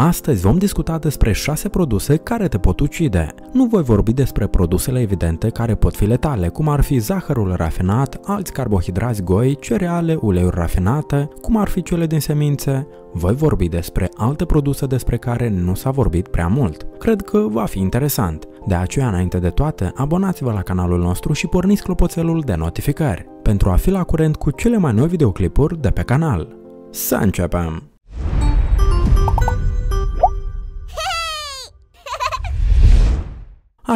Astăzi vom discuta despre 6 produse care te pot ucide. Nu voi vorbi despre produsele evidente care pot fi letale, cum ar fi zahărul rafinat, alți carbohidrați goi, cereale, uleiuri rafinate, cum ar fi cele din semințe. Voi vorbi despre alte produse despre care nu s-a vorbit prea mult. Cred că va fi interesant. De aceea, înainte de toate, abonați-vă la canalul nostru și porniți clopoțelul de notificări pentru a fi la curent cu cele mai noi videoclipuri de pe canal. Să începem!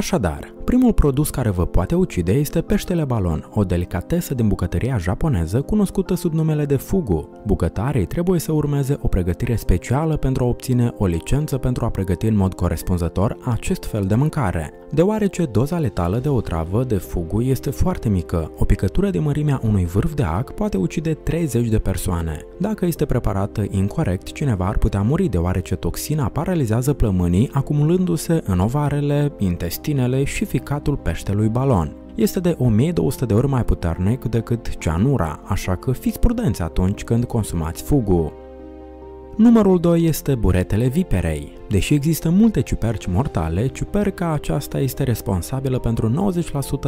Așadar, primul produs care vă poate ucide este peștele balon, o delicatesă din bucătăria japoneză cunoscută sub numele de fugu. Bucătarii trebuie să urmeze o pregătire specială pentru a obține o licență pentru a pregăti în mod corespunzător acest fel de mâncare. Deoarece doza letală de otravă de fugu este foarte mică, o picătură de mărimea unui vârf de ac poate ucide 30 de persoane. Dacă este preparată incorrect, cineva ar putea muri deoarece toxina paralizează plămânii acumulându-se în ovarele, intestinele și ficatul peștelui balon. Este de 1200 de ori mai puternic decât cianura, așa că fiți prudenți atunci când consumați fugu. Numărul 2 este buretele viperei. Deși există multe ciuperci mortale, ciuperca aceasta este responsabilă pentru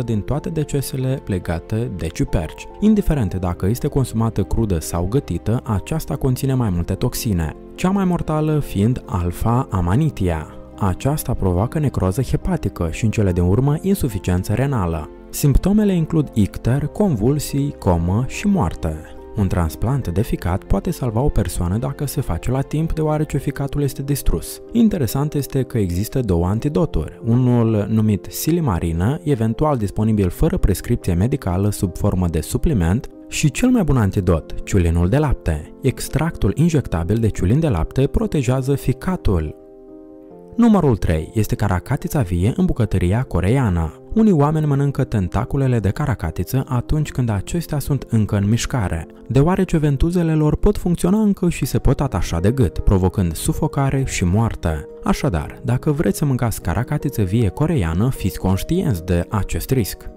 90% din toate decesele legate de ciuperci. Indiferent dacă este consumată crudă sau gătită, aceasta conține mai multe toxine, cea mai mortală fiind alfa-amanitia. Aceasta provoacă necroză hepatică și în cele din urmă insuficiență renală. Simptomele includ icter, convulsii, comă și moarte. Un transplant de ficat poate salva o persoană dacă se face la timp deoarece ficatul este distrus. Interesant este că există două antidoturi, unul numit silimarină, eventual disponibil fără prescripție medicală sub formă de supliment, și cel mai bun antidot, ciulinul de lapte. Extractul injectabil de ciulin de lapte protejează ficatul, Numărul 3 este caracatița vie în bucătăria coreeană. Unii oameni mănâncă tentaculele de caracatiță atunci când acestea sunt încă în mișcare, deoarece ventuzele lor pot funcționa încă și se pot atașa de gât, provocând sufocare și moarte. Așadar, dacă vreți să mâncați caracatiță vie coreeană, fiți conștienți de acest risc.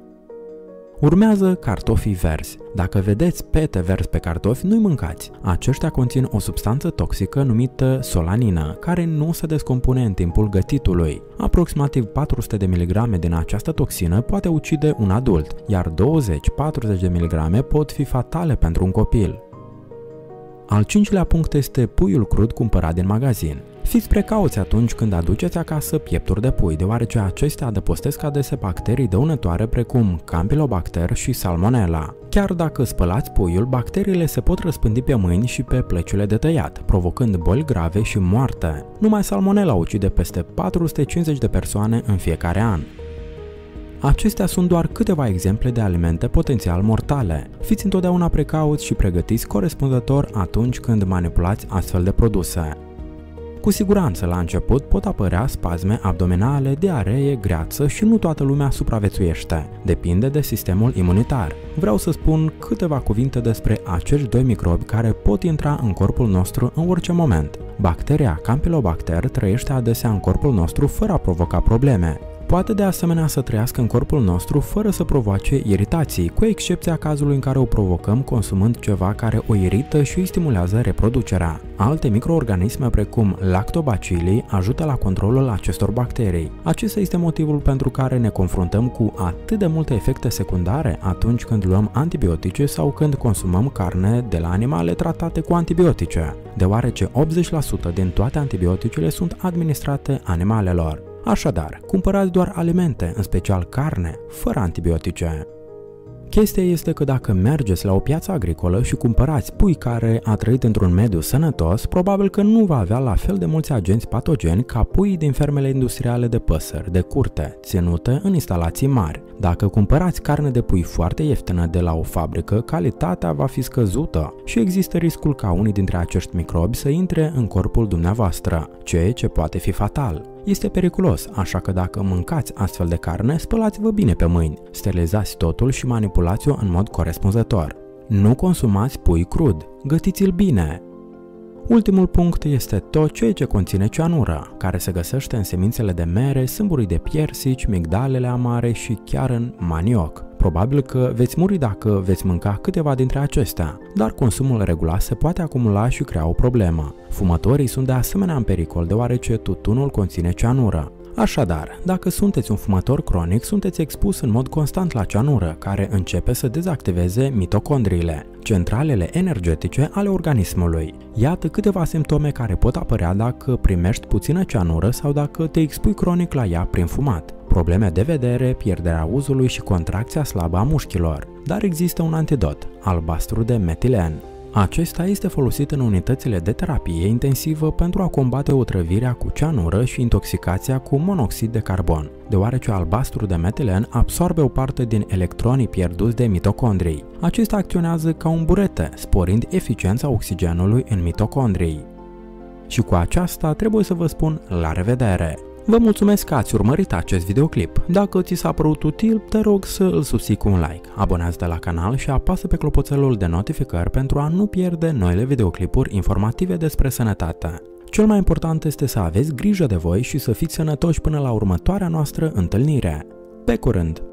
Urmează cartofii verzi. Dacă vedeți pete verzi pe cartofi, nu-i mâncați. Aceștia conțin o substanță toxică numită solanină, care nu se descompune în timpul gătitului. Aproximativ 400 de mg din această toxină poate ucide un adult, iar 20-40 de mg pot fi fatale pentru un copil. Al cincilea punct este puiul crud cumpărat din magazin. Fiți precauți atunci când aduceți acasă piepturi de pui, deoarece acestea adăpostesc adesea bacterii dăunătoare precum Campylobacter și Salmonella. Chiar dacă spălați puiul, bacteriile se pot răspândi pe mâini și pe plăciule de tăiat, provocând boli grave și moarte. Numai Salmonella ucide peste 450 de persoane în fiecare an. Acestea sunt doar câteva exemple de alimente potențial mortale. Fiți întotdeauna precauți și pregătiți corespunzător atunci când manipulați astfel de produse. Cu siguranță, la început pot apărea spasme abdominale, diaree, greață și nu toată lumea supraviețuiește. Depinde de sistemul imunitar. Vreau să spun câteva cuvinte despre acești doi microbi care pot intra în corpul nostru în orice moment. Bacteria Campylobacter trăiește adesea în corpul nostru fără a provoca probleme. Poate de asemenea să trăiască în corpul nostru fără să provoace iritații, cu excepția cazului în care o provocăm consumând ceva care o irită și îi stimulează reproducerea. Alte microorganisme precum lactobacilii ajută la controlul acestor bacterii. Acesta este motivul pentru care ne confruntăm cu atât de multe efecte secundare atunci când luăm antibiotice sau când consumăm carne de la animale tratate cu antibiotice, deoarece 80% din toate antibioticele sunt administrate animalelor. Așadar, cumpărați doar alimente, în special carne, fără antibiotice. Chestia este că dacă mergeți la o piață agricolă și cumpărați pui care a trăit într-un mediu sănătos, probabil că nu va avea la fel de mulți agenți patogeni ca puii din fermele industriale de păsări, de curte, ținute în instalații mari. Dacă cumpărați carne de pui foarte ieftină de la o fabrică, calitatea va fi scăzută și există riscul ca unii dintre acești microbi să intre în corpul dumneavoastră, ceea ce poate fi fatal este periculos, așa că dacă mâncați astfel de carne, spălați-vă bine pe mâini, sterilizați totul și manipulați-o în mod corespunzător. Nu consumați pui crud, gătiți-l bine. Ultimul punct este tot ceea ce conține cianură, care se găsește în semințele de mere, sâmburii de piersici, migdalele amare și chiar în manioc. Probabil că veți muri dacă veți mânca câteva dintre acestea, dar consumul regulat se poate acumula și crea o problemă. Fumătorii sunt de asemenea în pericol deoarece tutunul conține cianură. Așadar, dacă sunteți un fumător cronic, sunteți expus în mod constant la cianură, care începe să dezactiveze mitocondriile, centralele energetice ale organismului. Iată câteva simptome care pot apărea dacă primești puțină cianură sau dacă te expui cronic la ea prin fumat. Probleme de vedere, pierderea uzului și contracția slabă a mușchilor. Dar există un antidot, albastru de metilen. Acesta este folosit în unitățile de terapie intensivă pentru a combate otrăvirea cu cianură și intoxicația cu monoxid de carbon, deoarece albastru de metilen absorbe o parte din electronii pierduți de mitocondrii. Acesta acționează ca un burete, sporind eficiența oxigenului în mitocondrii. Și cu aceasta trebuie să vă spun la revedere! Vă mulțumesc că ați urmărit acest videoclip. Dacă ți s-a părut util, te rog să îl susții cu un like. Abonează-te la canal și apasă pe clopoțelul de notificări pentru a nu pierde noile videoclipuri informative despre sănătate. Cel mai important este să aveți grijă de voi și să fiți sănătoși până la următoarea noastră întâlnire. Pe curând!